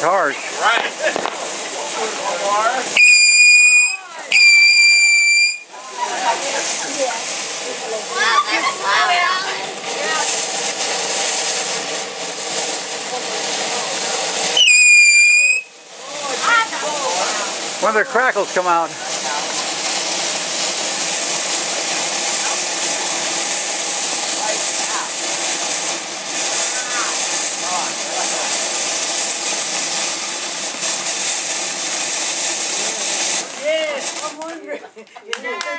That's hard. Right. When their crackles come out. Yes, I'm hungry.